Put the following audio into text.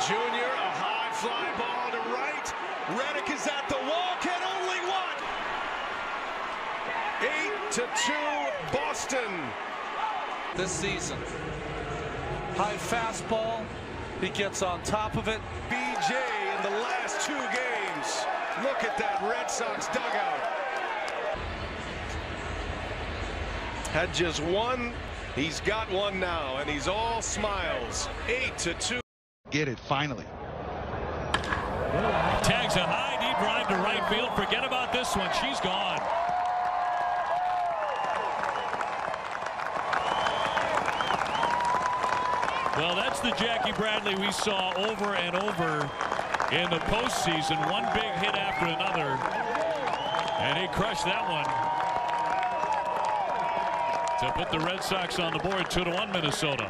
Jr. A high fly ball to right. Reddick is at the wall. Can only one. Eight to two, Boston. This season. High fastball. He gets on top of it. BJ in the last two games. Look at that Red Sox dugout. Had just one. He's got one now, and he's all smiles. Eight to two. Get it finally. Tags a high deep drive to right field. Forget about this one. She's gone. Well, that's the Jackie Bradley we saw over and over in the postseason. One big hit after another. And he crushed that one. To put the Red Sox on the board 2 to 1 Minnesota.